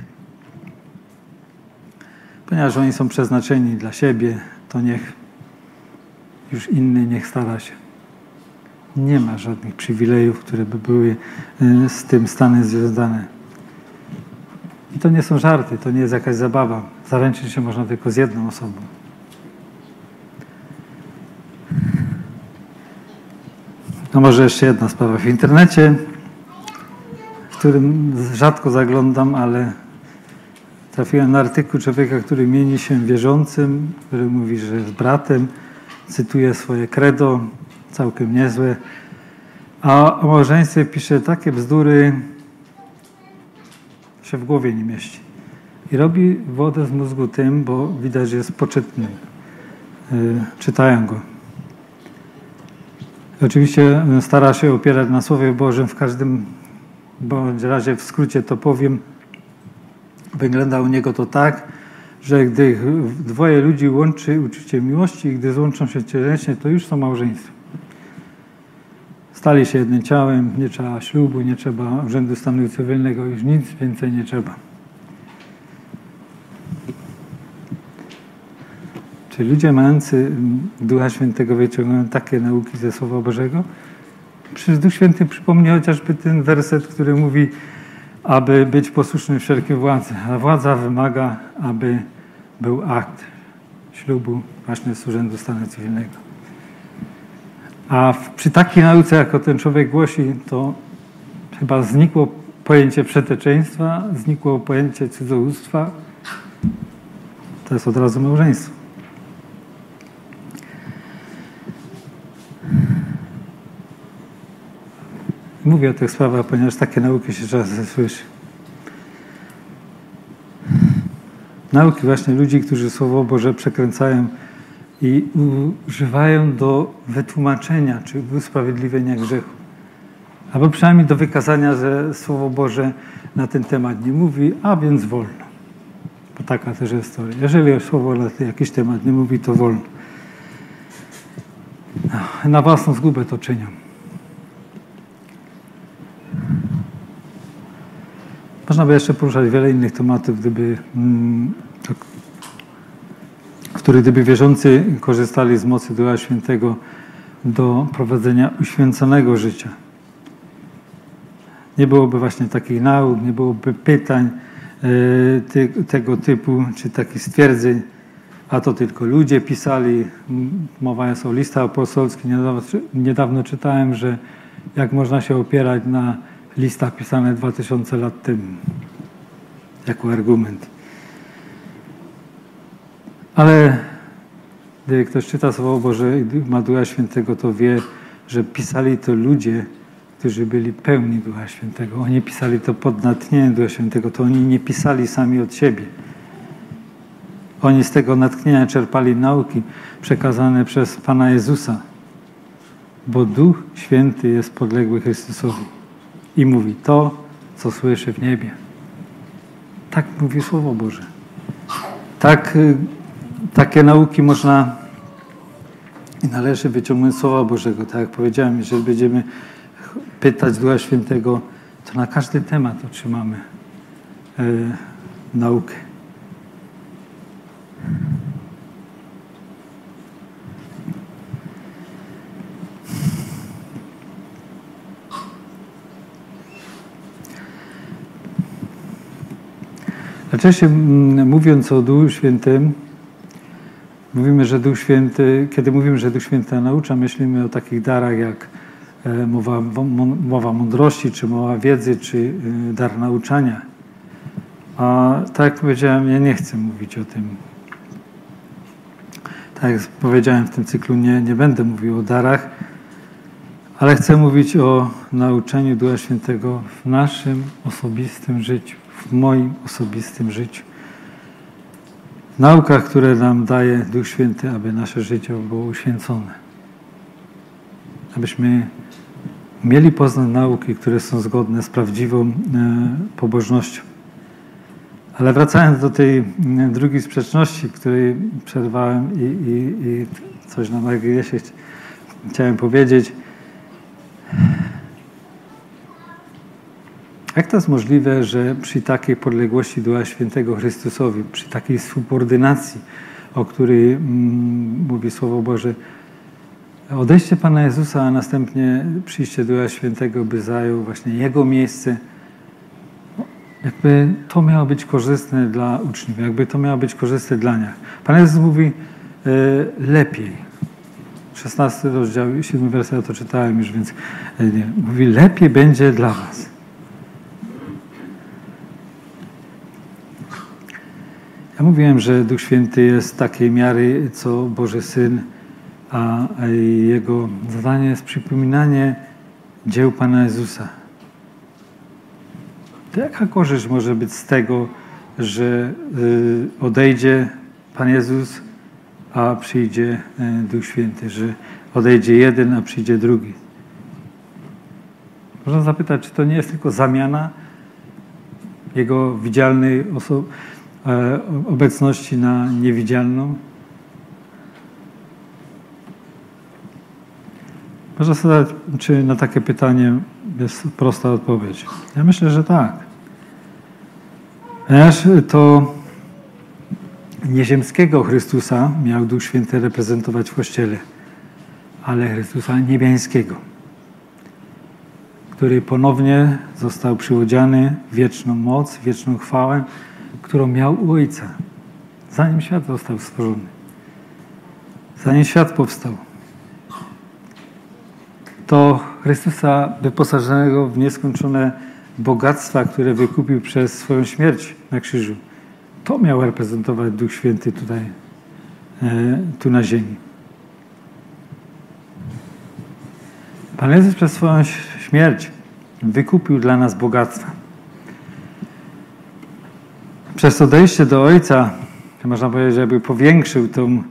S1: ponieważ oni są przeznaczeni dla siebie, to niech już inny niech stara się. Nie ma żadnych przywilejów, które by były e, z tym stanem związane. I to nie są żarty, to nie jest jakaś zabawa. Zaręczyć się można tylko z jedną osobą. No może jeszcze jedna sprawa. W internecie, w którym rzadko zaglądam, ale trafiłem na artykuł człowieka, który mieni się wierzącym, który mówi, że jest bratem, cytuje swoje credo, całkiem niezłe. A o małżeństwie pisze takie bzdury, się w głowie nie mieści. I robi wodę z mózgu tym, bo widać, że jest poczytny. Yy, czytają go. Oczywiście stara się opierać na Słowie Bożym. W każdym bądź razie, w skrócie to powiem, wygląda u niego to tak, że gdy dwoje ludzi łączy uczucie miłości i gdy złączą się cieleśnie, to już są małżeństwem. Stali się jednym ciałem, nie trzeba ślubu, nie trzeba urzędu stanu cywilnego, już nic więcej nie trzeba. Czy ludzie mający Ducha Świętego wyciągają takie nauki ze Słowa Bożego? Przecież Duch Święty przypomni chociażby ten werset, który mówi, aby być posłusznym wszelkiej władzy. A władza wymaga, aby był akt ślubu właśnie z Urzędu Stanu Cywilnego. A w, przy takiej nauce, jako ten człowiek głosi, to chyba znikło pojęcie przeteczeństwa, znikło pojęcie cudzołóstwa. To jest od razu małżeństwo. Mówię o tych sprawach, ponieważ takie nauki się czasem słyszy. Nauki właśnie ludzi, którzy Słowo Boże przekręcają i używają do wytłumaczenia czy usprawiedliwienia grzechu. Albo przynajmniej do wykazania, że Słowo Boże na ten temat nie mówi, a więc wolno. Bo taka też jest historia. Jeżeli Słowo na jakiś temat nie mówi, to wolno. No, na własną zgubę to czynią. Można by jeszcze poruszać wiele innych tematów, gdyby mm, który gdyby wierzący korzystali z mocy Ducha Świętego do prowadzenia uświęconego życia. Nie byłoby właśnie takich nauk, nie byłoby pytań e, tego typu, czy takich stwierdzeń, a to tylko ludzie pisali. Mowa jest o listach apostolskich. Niedawno, niedawno czytałem, że jak można się opierać na listach pisane 2000 lat temu jako argument. Ale gdy ktoś czyta Słowo Boże i ma Ducha Świętego, to wie, że pisali to ludzie, którzy byli pełni Ducha Świętego. Oni pisali to pod natchnieniem Ducha Świętego, to oni nie pisali sami od siebie. Oni z tego natchnienia czerpali nauki przekazane przez Pana Jezusa, bo Duch Święty jest podległy Chrystusowi. I mówi to, co słyszy w niebie. Tak mówi Słowo Boże. Tak, y, takie nauki można i należy wyciągnąć Słowa Bożego. Tak jak powiedziałem, jeżeli będziemy pytać Ducha Świętego, to na każdy temat otrzymamy y, naukę. Najczęściej mm, mówiąc o Duchu Świętym, mówimy, że Duch Święty, kiedy mówimy, że Duch Święty naucza, myślimy o takich darach jak e, mowa, mowa mądrości, czy mowa wiedzy, czy y, dar nauczania. A tak jak powiedziałem, ja nie chcę mówić o tym. Tak jak powiedziałem w tym cyklu, nie, nie będę mówił o darach, ale chcę mówić o nauczeniu Ducha Świętego w naszym osobistym życiu w moim osobistym życiu. W naukach, które nam daje Duch Święty, aby nasze życie było uświęcone. Abyśmy mieli poznać nauki, które są zgodne z prawdziwą e, pobożnością. Ale wracając do tej drugiej sprzeczności, której przerwałem i, i, i coś na marginesie chciałem powiedzieć, Jak to jest możliwe, że przy takiej podległości Ducha Świętego Chrystusowi, przy takiej subordynacji, o której mm, mówi Słowo Boże, odejście Pana Jezusa, a następnie przyjście Ducha Świętego, by zajął właśnie Jego miejsce, jakby to miało być korzystne dla uczniów, jakby to miało być korzystne dla nich. Pan Jezus mówi e, lepiej. 16 rozdział, 7 werset to czytałem już, więc e, nie. mówi lepiej będzie dla was. Ja mówiłem, że Duch Święty jest takiej miary, co Boży Syn, a jego zadanie jest przypominanie dzieł Pana Jezusa. To jaka korzyść może być z tego, że y, odejdzie Pan Jezus, a przyjdzie y, Duch Święty, że odejdzie jeden, a przyjdzie drugi? Można zapytać, czy to nie jest tylko zamiana Jego widzialnej osoby, obecności na niewidzialną? Można zadać, czy na takie pytanie jest prosta odpowiedź. Ja myślę, że tak. Ponieważ to nieziemskiego Chrystusa miał Duch Święty reprezentować w Kościele, ale Chrystusa niebiańskiego, który ponownie został przyodziany wieczną moc, wieczną chwałę, którą miał u Ojca, zanim świat został stworzony, zanim świat powstał. To Chrystusa wyposażonego w nieskończone bogactwa, które wykupił przez swoją śmierć na krzyżu. To miał reprezentować Duch Święty tutaj, e, tu na ziemi. Pan Jezus przez swoją śmierć wykupił dla nas bogactwa. Przez odejście do Ojca, można powiedzieć, żeby powiększył tą,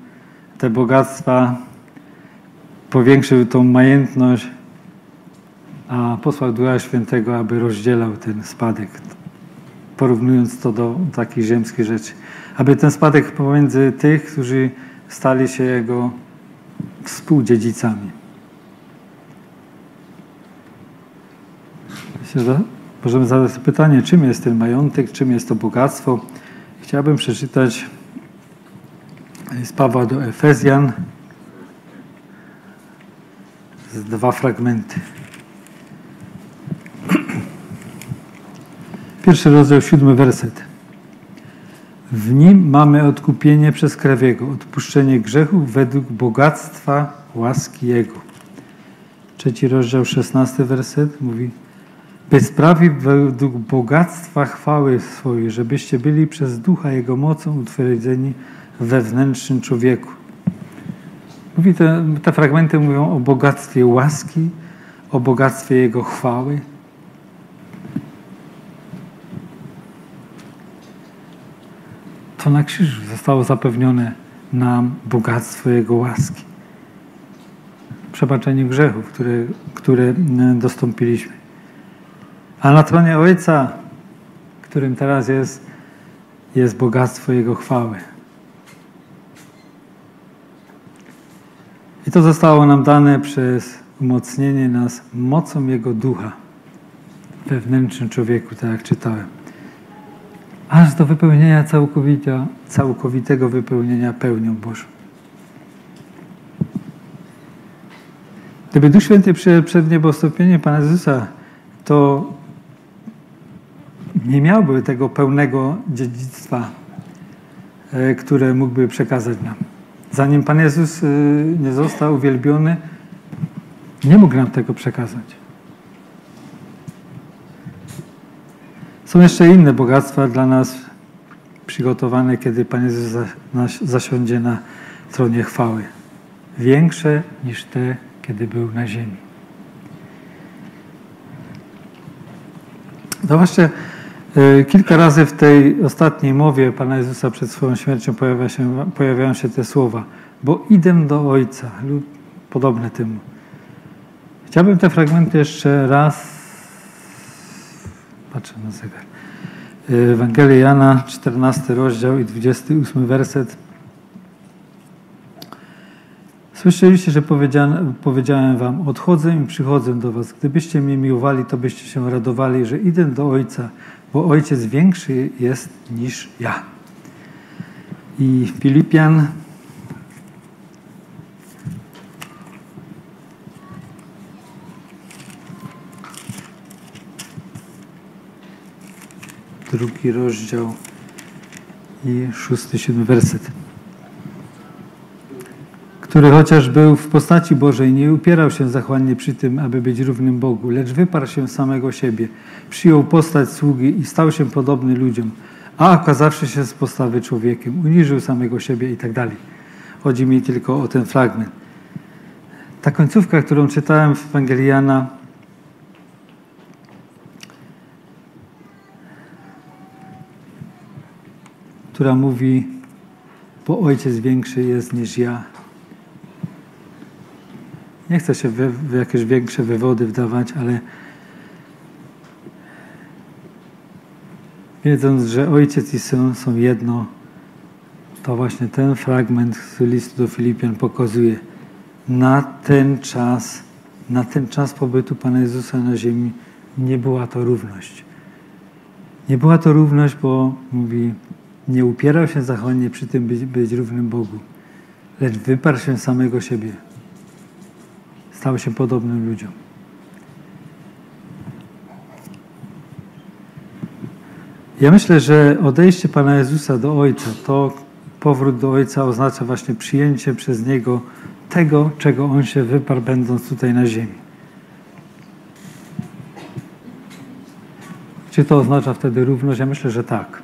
S1: te bogactwa, powiększył tą majętność, a posłał Ducha Świętego, aby rozdzielał ten spadek, porównując to do takich ziemskich rzeczy. Aby ten spadek pomiędzy tych, którzy stali się Jego współdziedzicami. Myślę, że Możemy zadać sobie pytanie, czym jest ten majątek, czym jest to bogactwo. Chciałbym przeczytać z Pawła do Efezjan z dwa fragmenty. Pierwszy rozdział, siódmy werset. W nim mamy odkupienie przez krew Jego, odpuszczenie grzechów według bogactwa łaski Jego. Trzeci rozdział, szesnasty werset mówi by sprawił według bogactwa chwały swojej, żebyście byli przez ducha Jego mocą utwierdzeni wewnętrznym człowieku. Mówi te, te fragmenty mówią o bogactwie łaski, o bogactwie Jego chwały. To na krzyżu zostało zapewnione nam bogactwo Jego łaski. Przebaczenie grzechów, które, które dostąpiliśmy. A na tronie Ojca, którym teraz jest, jest bogactwo Jego chwały. I to zostało nam dane przez umocnienie nas mocą Jego ducha wewnętrznym człowieku, tak jak czytałem. Aż do wypełnienia całkowitego wypełnienia pełnią Bożą. Gdyby Duch Święty przyszedł przed niebostąpieniem Pana Jezusa, to nie miałby tego pełnego dziedzictwa, e, które mógłby przekazać nam. Zanim Pan Jezus e, nie został uwielbiony, nie mógł nam tego przekazać. Są jeszcze inne bogactwa dla nas przygotowane, kiedy Pan Jezus zasiądzie na tronie chwały. Większe niż te, kiedy był na ziemi. Zobaczcie, kilka razy w tej ostatniej mowie Pana Jezusa przed swoją śmiercią pojawia się, pojawiają się te słowa, bo idę do Ojca lub podobne temu. Chciałbym te fragmenty jeszcze raz patrzę na zegar. E, Ewangelia Jana, 14 rozdział i 28 werset. Słyszeliście, że powiedziałem, powiedziałem wam, odchodzę i przychodzę do was. Gdybyście mnie miłowali, to byście się radowali, że idę do Ojca, bo Ojciec większy jest niż ja. I Filipian drugi rozdział i szósty, siódmy werset który chociaż był w postaci Bożej, nie upierał się zachłannie przy tym, aby być równym Bogu, lecz wyparł się samego siebie, przyjął postać sługi i stał się podobny ludziom, a okazawszy się z postawy człowiekiem, uniżył samego siebie i tak dalej. Chodzi mi tylko o ten fragment. Ta końcówka, którą czytałem w Ewangeliana, która mówi, bo Ojciec większy jest niż ja. Nie chcę się w, jakieś większe wywody wdawać, ale wiedząc, że Ojciec i Syn są jedno, to właśnie ten fragment z listu do Filipian pokazuje na ten czas, na ten czas pobytu Pana Jezusa na ziemi nie była to równość. Nie była to równość, bo mówi, nie upierał się zachłannie przy tym być, być równym Bogu, lecz wyparł się samego siebie stał się podobnym ludziom. Ja myślę, że odejście Pana Jezusa do Ojca, to powrót do Ojca oznacza właśnie przyjęcie przez Niego tego, czego On się wyparł, będąc tutaj na ziemi. Czy to oznacza wtedy równość? Ja myślę, że tak.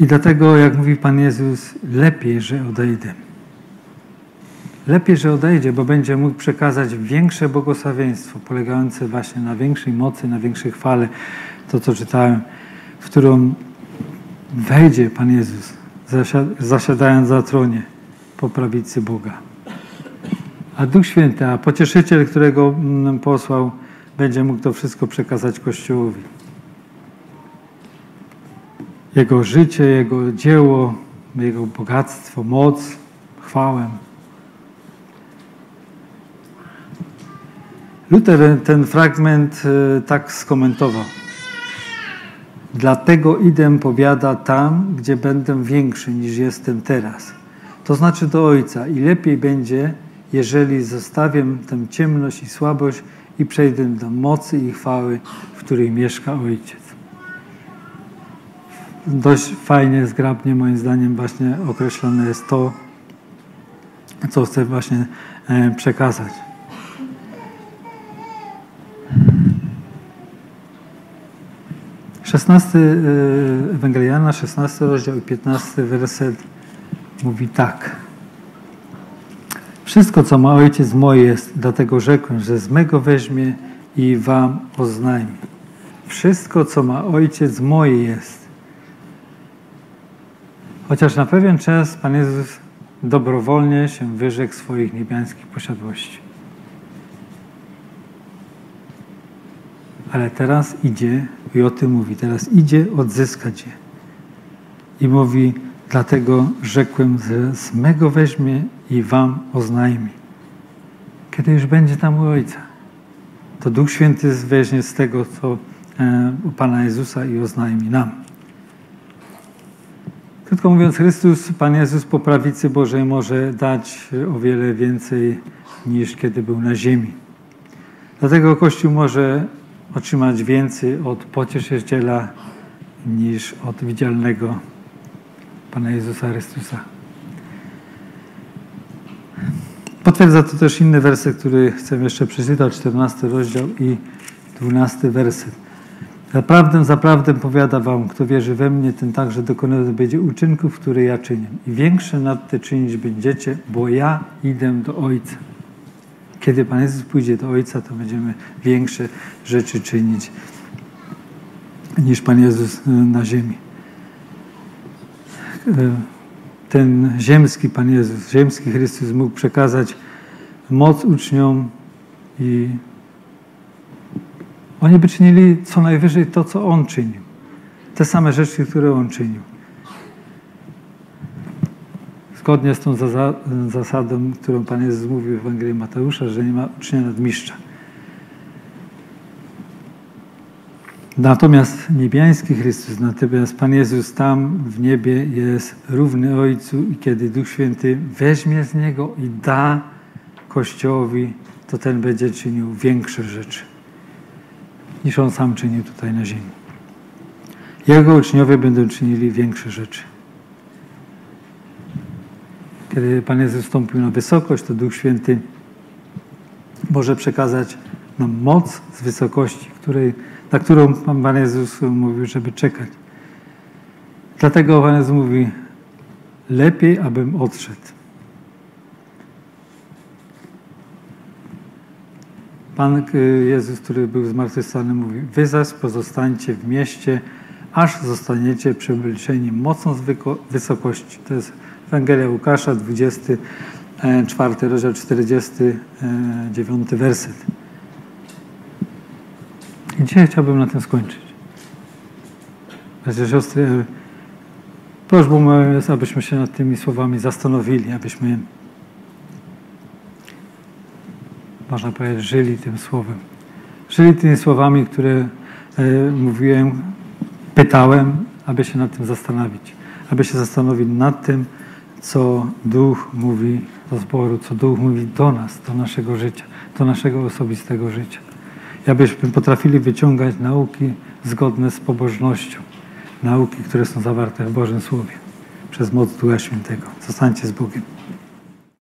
S1: I dlatego, jak mówi Pan Jezus, lepiej, że odejdę. Lepiej, że odejdzie, bo będzie mógł przekazać większe błogosławieństwo, polegające właśnie na większej mocy, na większej chwale. To, co czytałem, w którą wejdzie Pan Jezus, zasiadając za tronie po prawicy Boga. A Duch Święty, a pocieszyciel, którego mm, posłał, będzie mógł to wszystko przekazać Kościołowi. Jego życie, Jego dzieło, Jego bogactwo, moc, chwałę. Luther ten fragment e, tak skomentował. Dlatego idę, powiada, tam, gdzie będę większy niż jestem teraz. To znaczy do Ojca. I lepiej będzie, jeżeli zostawię tę ciemność i słabość i przejdę do mocy i chwały, w której mieszka Ojciec. Dość fajnie, zgrabnie moim zdaniem właśnie określone jest to, co chcę właśnie e, przekazać. 16 y, Ewangeliana, 16 rozdział i 15 werset mówi tak. Wszystko, co ma Ojciec moje jest, dlatego rzekłem, że z mego weźmie i wam oznajmi. Wszystko, co ma Ojciec moje jest. Chociaż na pewien czas Pan Jezus dobrowolnie się wyrzekł swoich niebiańskich posiadłości. Ale teraz idzie i o tym mówi. Teraz idzie odzyskać je. I mówi, dlatego rzekłem, że z mego weźmie i wam oznajmi. Kiedy już będzie tam u Ojca, to Duch Święty weźmie z tego, co e, u Pana Jezusa i oznajmi nam. Krótko mówiąc, Chrystus, Pan Jezus po prawicy Bożej może dać o wiele więcej niż kiedy był na ziemi. Dlatego Kościół może otrzymać więcej od pocieszyciela niż od widzialnego Pana Jezusa Chrystusa. Potwierdza to też inny werset, który chcę jeszcze przeczytać, 14 rozdział i 12 werset. Zaprawdę, zaprawdę powiada wam, kto wierzy we mnie, ten także dokonywać będzie uczynków, które ja czynię. I większe nad te czynić będziecie, bo ja idę do Ojca. Kiedy Pan Jezus pójdzie do Ojca, to będziemy większe rzeczy czynić niż Pan Jezus e, na ziemi. E, ten ziemski Pan Jezus, ziemski Chrystus mógł przekazać moc uczniom i oni by czynili co najwyżej to, co On czynił. Te same rzeczy, które On czynił. Zgodnie z tą zasadą, którą Pan Jezus mówił w Ewangelii Mateusza, że nie ma ucznia nadmistrza. Natomiast niebiański Chrystus, natomiast Pan Jezus tam w niebie jest równy Ojcu i kiedy Duch Święty weźmie z Niego i da Kościołowi, to ten będzie czynił większe rzeczy niż On sam czynił tutaj na ziemi. Jego uczniowie będą czynili większe rzeczy. Kiedy Pan Jezus wstąpił na wysokość, to Duch Święty może przekazać nam moc z wysokości, której, na którą Pan Jezus mówił, żeby czekać. Dlatego Pan Jezus mówi, lepiej, abym odszedł. Pan Jezus, który był zmartwychwstany, mówi, wy zaś pozostańcie w mieście, aż zostaniecie przewleczeni mocą z wysokości. To jest Ewangelia Łukasza, 24 rozdział, 49 werset. I dzisiaj chciałbym na tym skończyć. Bracia siostry, prośbą moją jest, abyśmy się nad tymi słowami zastanowili, abyśmy, można powiedzieć, żyli tym słowem. Żyli tymi słowami, które e, mówiłem, pytałem, aby się nad tym zastanowić. Aby się zastanowić nad tym, co Duch mówi do zboru, co Duch mówi do nas, do naszego życia, do naszego osobistego życia. Abyśmy potrafili wyciągać nauki zgodne z pobożnością, nauki, które są zawarte w Bożym Słowie, przez moc Ducha Świętego. Zostańcie z Bogiem.